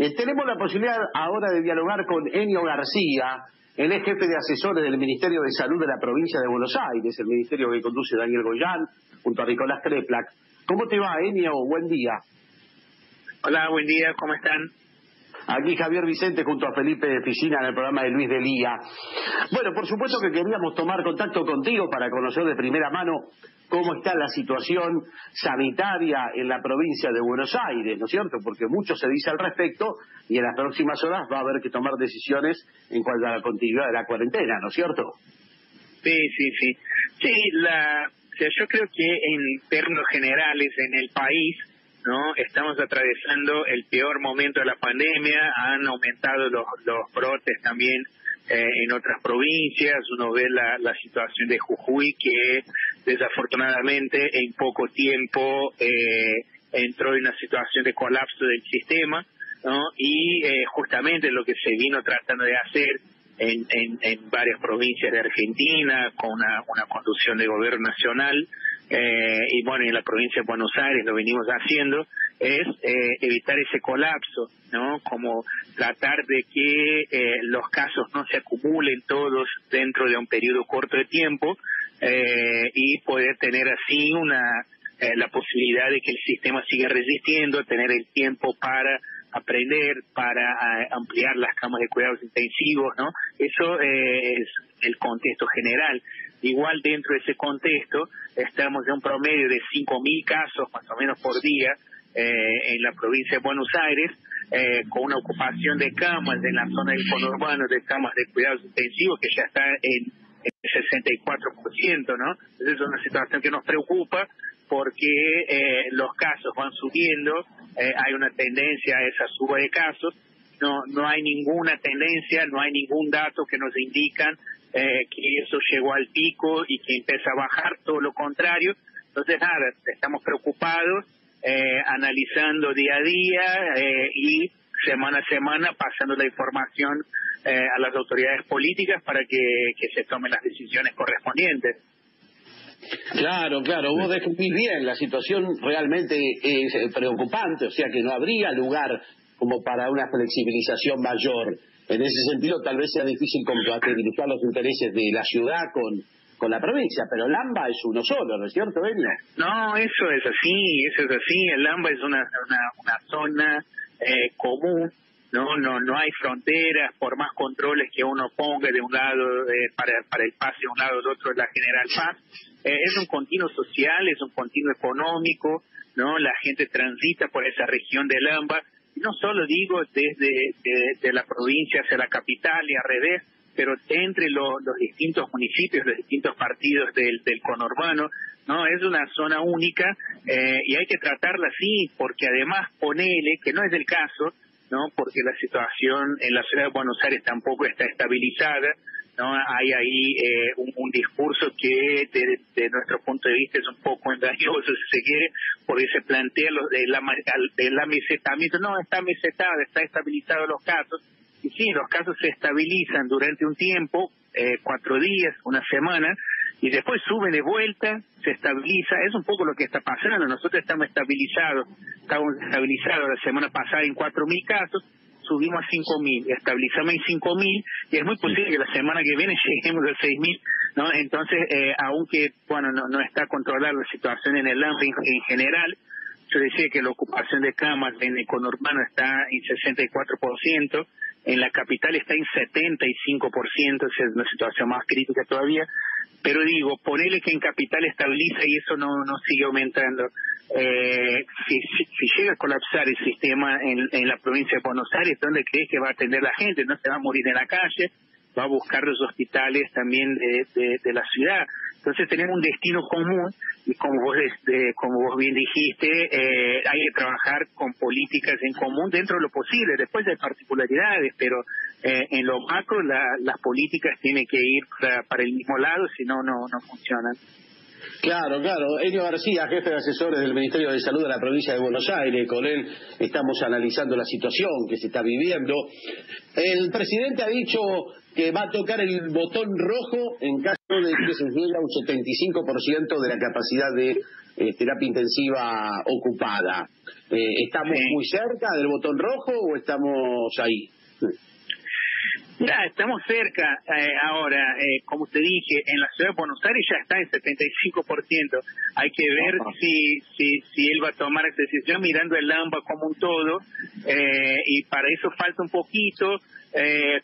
Eh, tenemos la posibilidad ahora de dialogar con Enio García, el ex jefe de asesores del Ministerio de Salud de la provincia de Buenos Aires, el ministerio que conduce Daniel Goyán, junto a Nicolás Treplac. ¿Cómo te va, Enio? Buen día. Hola, buen día, ¿cómo están? Aquí Javier Vicente junto a Felipe de Piscina en el programa de Luis Delía. Bueno, por supuesto que queríamos tomar contacto contigo para conocer de primera mano cómo está la situación sanitaria en la provincia de Buenos Aires, ¿no es cierto? Porque mucho se dice al respecto y en las próximas horas va a haber que tomar decisiones en cuanto a la continuidad de la cuarentena, ¿no es cierto? Sí, sí, sí. Sí, la, yo creo que en términos generales en el país no estamos atravesando el peor momento de la pandemia, han aumentado los, brotes también eh, en otras provincias, uno ve la, la situación de Jujuy que desafortunadamente en poco tiempo eh, entró en una situación de colapso del sistema, ¿no? Y eh, justamente lo que se vino tratando de hacer en, en, en varias provincias de Argentina, con una, una conducción de gobierno nacional, eh, y bueno, en la provincia de Buenos Aires lo venimos haciendo, es eh, evitar ese colapso, ¿no? Como tratar de que eh, los casos no se acumulen todos dentro de un periodo corto de tiempo eh, y poder tener así una eh, la posibilidad de que el sistema siga resistiendo, tener el tiempo para aprender, para eh, ampliar las camas de cuidados intensivos, ¿no? Eso es el contexto general. Igual dentro de ese contexto estamos en un promedio de 5.000 casos más o menos por día eh, en la provincia de Buenos Aires, eh, con una ocupación de camas en la zona del conurbano de camas de cuidados intensivos que ya está en el 64%, ¿no? Entonces es una situación que nos preocupa porque eh, los casos van subiendo, eh, hay una tendencia a esa suba de casos, no no hay ninguna tendencia, no hay ningún dato que nos indican eh, que eso llegó al pico y que empieza a bajar, todo lo contrario. Entonces, nada, estamos preocupados, eh, analizando día a día eh, y semana a semana pasando la información eh, a las autoridades políticas para que, que se tomen las decisiones correspondientes. Claro, claro, vos describís bien, la situación realmente es preocupante, o sea que no habría lugar como para una flexibilización mayor. En ese sentido, tal vez sea difícil compatibilizar los intereses de la ciudad con, con la provincia, pero el AMBA es uno solo, ¿no es cierto, Benio? No, eso es así, eso es así. El AMBA es una, una, una zona eh, común, no no no hay fronteras, por más controles que uno ponga de un lado eh, para, para el pase de un lado del otro de la General Paz. Eh, es un continuo social, es un continuo económico, no la gente transita por esa región del AMBA no solo digo desde de, la provincia hacia la capital y al revés, pero entre los distintos municipios, los distintos partidos del, del conurbano, no es una zona única eh, y hay que tratarla así, porque además ponele, que no es el caso, no porque la situación en la ciudad de Buenos Aires tampoco está estabilizada, no hay ahí eh, un, discurso que desde nuestro punto de vista es un poco engañoso si se quiere porque se plantea lo de la el amesetamiento no está mesetado está estabilizado los casos y sí los casos se estabilizan durante un tiempo eh, cuatro días una semana y después sube de vuelta se estabiliza es un poco lo que está pasando nosotros estamos estabilizados estamos estabilizados la semana pasada en cuatro mil casos subimos a 5.000, estabilizamos en 5.000 y es muy posible que la semana que viene lleguemos a 6.000, ¿no? Entonces, eh, aunque, bueno, no, no está controlada la situación en el AMPA en, general, yo decía que la ocupación de camas en el conurbano está en 64%, en la capital está en 75%, es una situación más crítica todavía, pero digo, ponele que en capital estabiliza y eso no, sigue aumentando eh, si, llega a colapsar el sistema en, la provincia de Buenos Aires, ¿dónde crees que va a atender la gente? No se va a morir en la calle, va a buscar los hospitales también de, la ciudad. Entonces tenemos un destino común y como vos, de, como vos bien dijiste, eh, hay que trabajar con políticas en común dentro de lo posible. Después hay particularidades, pero eh, en lo macro la, las políticas tienen que ir para, para el mismo lado, si no, no, no funcionan. Claro, claro. Enio García, jefe de asesores del Ministerio de Salud de la provincia de Buenos Aires. Con él estamos analizando la situación que se está viviendo. El presidente ha dicho que va a tocar el botón rojo en caso de que se llegue a un 75% de la capacidad de eh, terapia intensiva ocupada. Eh, ¿Estamos muy cerca del botón rojo o estamos ahí? Ya, estamos cerca eh, ahora, eh, como te dije, en la ciudad de Buenos Aires ya está en 75%. Hay que ver si, si, si él va a tomar esa decisión mirando el AMBA como un todo, eh, y para eso falta un poquito. Eh,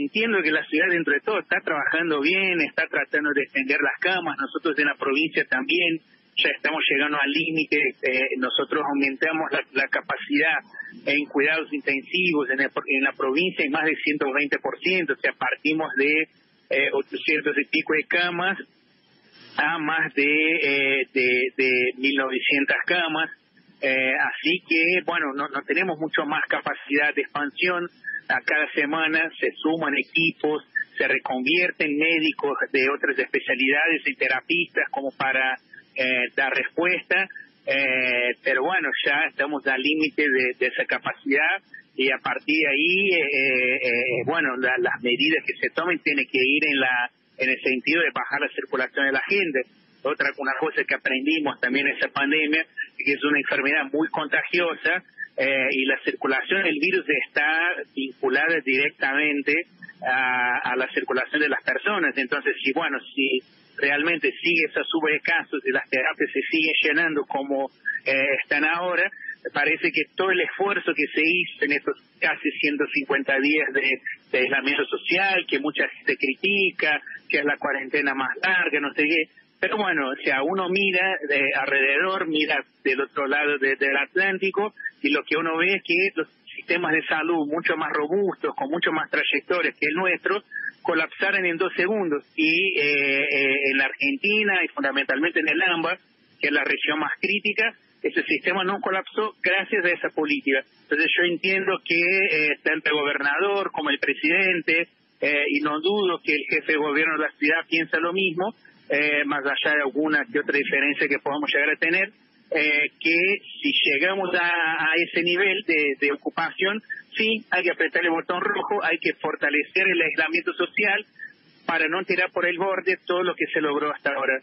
entiendo que la ciudad dentro de todo está trabajando bien, está tratando de extender las camas, nosotros en la provincia también ya estamos llegando al límite, eh, nosotros aumentamos la, capacidad en cuidados intensivos en, la provincia en más de 120%, o sea, partimos de eh, 800 y pico de camas a más de, eh, de 1.900 camas, eh, así que, bueno, no, no tenemos mucho más capacidad de expansión, a cada semana se suman equipos, se reconvierten médicos de otras especialidades y terapistas como para eh, dar respuesta, eh, pero bueno, ya estamos al límite de, esa capacidad y a partir de ahí, eh, eh, bueno, las medidas que se tomen tienen que ir en la en el sentido de bajar la circulación de la gente. Otra una cosa que aprendimos también en esa pandemia, que es una enfermedad muy contagiosa y la circulación del virus está vinculada directamente a, a la circulación de las personas. Entonces, si bueno, si realmente sigue esa sube de casos y las terapias se siguen llenando como eh, están ahora, parece que todo el esfuerzo que se hizo en estos casi 150 días de, aislamiento social, que mucha gente critica, que es la cuarentena más larga, no sé qué, pero bueno, o sea, uno mira de alrededor, mira del otro lado del Atlántico y lo que uno ve es que los sistemas de salud mucho más robustos, con mucho más trayectorias que el nuestro, colapsaran en dos segundos. Y eh, eh, en la Argentina y fundamentalmente en el AMBA, que es la región más crítica, ese sistema no colapsó gracias a esa política. Entonces yo entiendo que eh, tanto el gobernador como el presidente, y no dudo que el jefe de gobierno de la ciudad piensa lo mismo, más allá de alguna que otra diferencia que podamos llegar a tener, que si llegamos a, ese nivel de ocupación, sí, hay que apretar el botón rojo, hay que fortalecer el aislamiento social para no tirar por el borde todo lo que se logró hasta ahora.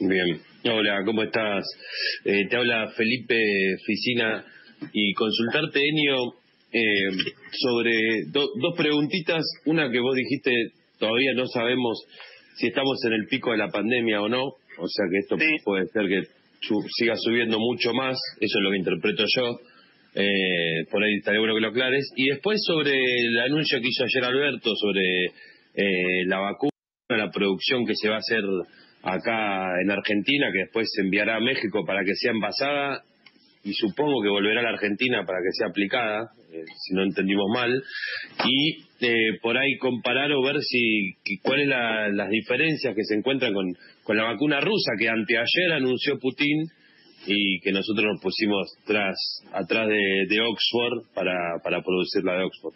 Bien, hola, ¿cómo estás? Eh, te habla Felipe Ficina y consultarte, Enio, eh, sobre dos preguntitas. Una que vos dijiste, todavía no sabemos si estamos en el pico de la pandemia o no, o sea que esto puede ser que siga subiendo mucho más, eso es lo que interpreto yo. Eh, por ahí estaría bueno que lo aclares. Y después sobre el anuncio que hizo ayer Alberto sobre eh, la vacuna, la producción que se va a hacer acá en Argentina, que después se enviará a México para que sea envasada y supongo que volverá a la Argentina para que sea aplicada, eh, si no entendimos mal, y eh, por ahí comparar o ver si cuáles la, las diferencias que se encuentran con, con la vacuna rusa que anteayer anunció Putin y que nosotros nos pusimos tras, atrás de, Oxford para, para producir la de Oxford.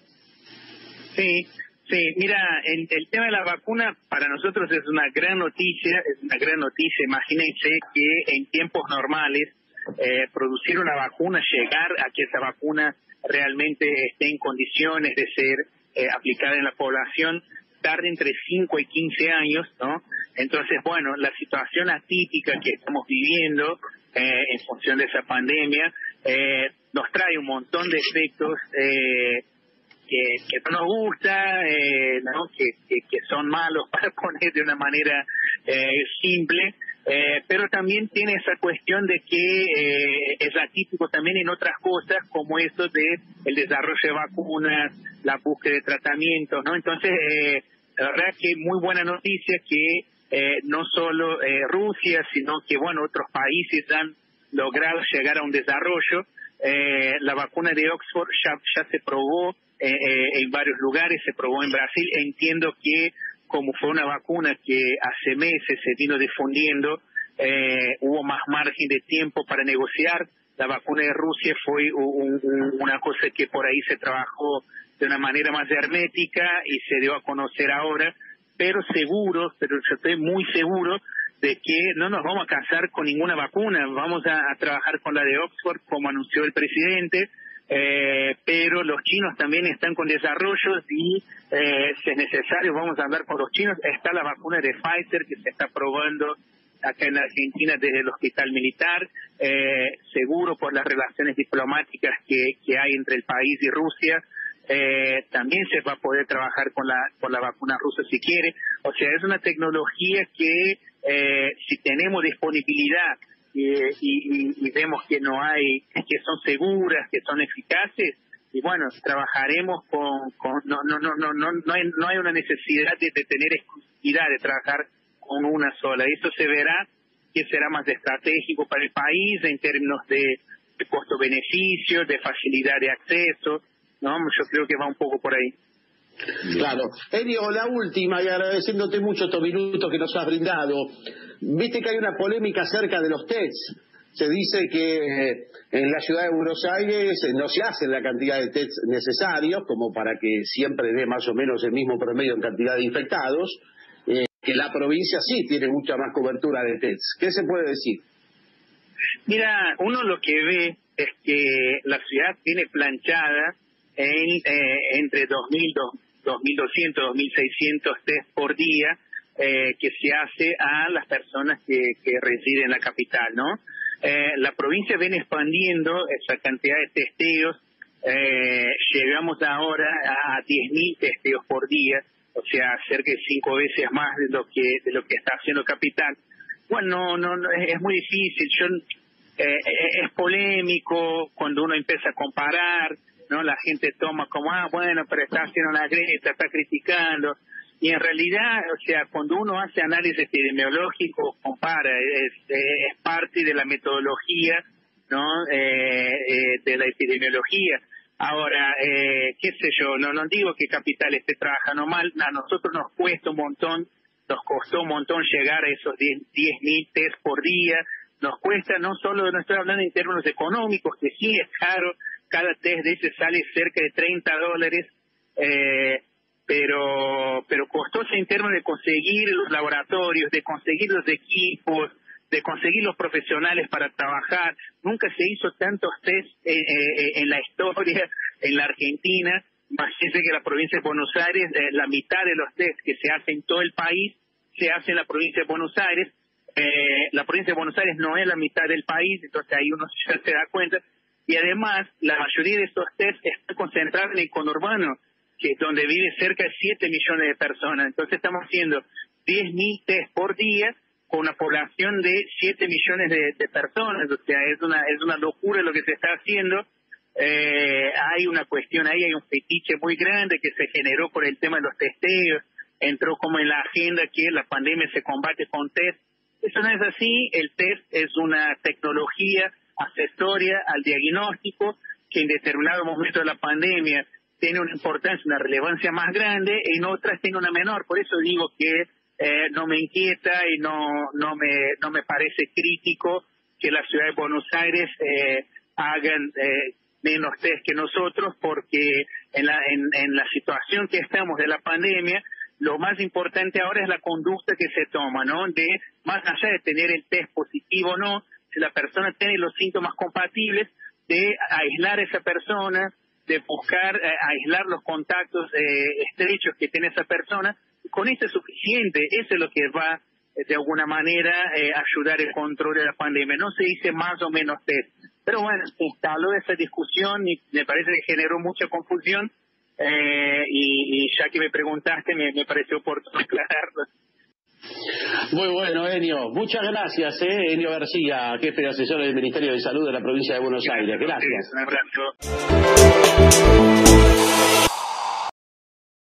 Sí, sí, mira, el, el, tema de la vacuna para nosotros es una gran noticia, es una gran noticia. Imagínense que en tiempos normales eh, producir una vacuna, llegar a que esa vacuna realmente esté en condiciones de ser eh, aplicada en la población, tarde entre 5 y 15 años, ¿no? Entonces, bueno, la situación atípica que estamos viviendo eh, en función de esa pandemia, eh, nos trae un montón de efectos eh, que, que no nos gusta, eh, ¿no? que, que, son malos para poner de una manera eh, simple, eh, pero también tiene esa cuestión de que eh, es atípico también en otras cosas como esto de el desarrollo de vacunas, la búsqueda de tratamientos, ¿no? Entonces, eh, la verdad que muy buena noticia que eh, no solo eh, Rusia, sino que, bueno, otros países han logrado llegar a un desarrollo. Eh, la vacuna de Oxford ya, ya se probó en varios lugares, se probó en Brasil. Entiendo que como fue una vacuna que hace meses se vino difundiendo, hubo más margen de tiempo para negociar. La vacuna de Rusia fue una cosa que por ahí se trabajó de una manera más hermética y se dio a conocer ahora pero seguro, pero yo estoy muy seguro de que no nos vamos a casar con ninguna vacuna, vamos a, trabajar con la de Oxford, como anunció el presidente, eh, pero los chinos también están con desarrollos y eh, si es necesario vamos a hablar con los chinos. Está la vacuna de Pfizer que se está probando acá en Argentina desde el hospital militar, eh, seguro por las relaciones diplomáticas que, que hay entre el país y Rusia. Eh, también se va a poder trabajar con la, con la vacuna rusa si quiere. O sea, es una tecnología que eh, si tenemos disponibilidad eh, y, y, vemos que no hay, que son seguras, que son eficaces, y bueno, trabajaremos con, con no, no, no, no, no, no hay, no hay una necesidad de, tener exclusividad de trabajar con una sola. Eso se verá que será más estratégico para el país en términos de, de costo-beneficio, de facilidad de acceso, ¿no? Yo creo que va un poco por ahí. Claro. Enio, la última, y agradeciéndote mucho estos minutos que nos has brindado. Viste que hay una polémica acerca de los tests. Se dice que en la ciudad de Buenos Aires no se hacen la cantidad de tests necesarios, como para que siempre dé más o menos el mismo promedio en cantidad de infectados, eh, que la provincia sí tiene mucha más cobertura de tests. ¿Qué se puede decir? Mira, uno lo que ve es que la ciudad tiene planchada en, eh, entre 2.000, 2.200, 2.600 test por día eh, que se hace a las personas que, residen en la capital, ¿no? Eh, la provincia viene expandiendo esa cantidad de testeos, eh, llegamos ahora a 10.000 testeos por día, o sea, cerca de cinco veces más de lo que de lo que está haciendo capital. Bueno, no, no es, muy difícil, eh, es polémico cuando uno empieza a comparar, ¿no? La gente toma como, ah, bueno, pero está haciendo una grieta, está criticando. Y en realidad, o sea, cuando uno hace análisis epidemiológico, compara, es, es parte de la metodología, ¿no? Eh, eh, de la epidemiología. Ahora, eh, qué sé yo, no, no digo que Capital esté trabajando mal, a nosotros nos cuesta un montón, nos costó un montón llegar a esos 10.000 test por día, nos cuesta no solo, no estoy hablando en términos económicos, que sí es caro, cada test de ese sale cerca de 30 dólares, eh, pero, pero costoso en términos de conseguir los laboratorios, de conseguir los equipos, de conseguir los profesionales para trabajar. Nunca se hizo tantos test eh, eh, en la historia en la Argentina. Imagínense que la provincia de Buenos Aires, la mitad de los test que se hacen en todo el país se hace en la provincia de Buenos Aires. la provincia de Buenos Aires no es la mitad del país, entonces ahí uno ya se da cuenta y además la mayoría de estos test están concentrados en el conurbano, que es donde vive cerca de 7 millones de personas. Entonces estamos haciendo 10.000 test por día con una población de 7 millones de, personas. O sea, es una, es una locura lo que se está haciendo. Eh, hay una cuestión ahí, hay un fetiche muy grande que se generó por el tema de los testeos. Entró como en la agenda que la pandemia se combate con test. Eso no es así. El test es una tecnología asesoria al diagnóstico que en determinado momento de la pandemia tiene una importancia, una relevancia más grande, en otras tiene una menor. Por eso digo que eh, no me inquieta y no, no, me, no me parece crítico que la ciudad de Buenos Aires eh, hagan eh, menos test que nosotros, porque en la, en, en la situación que estamos de la pandemia, lo más importante ahora es la conducta que se toma, ¿no? De, más allá de tener el test positivo o no, si la persona tiene los síntomas compatibles, de aislar a esa persona, de buscar eh, aislar los contactos eh, estrechos que tiene esa persona. Con eso es suficiente, eso es lo que va eh, de alguna manera ayudar el control de la pandemia. No se dice más o menos test. Pero bueno, instaló esa discusión y me parece que generó mucha confusión. y, ya que me preguntaste, me, me pareció oportuno aclararlo. Muy bueno, Enio. Muchas gracias, eh, Enio García, jefe de asesores del Ministerio de Salud de la provincia de Buenos Aires. Gracias. Un abrazo.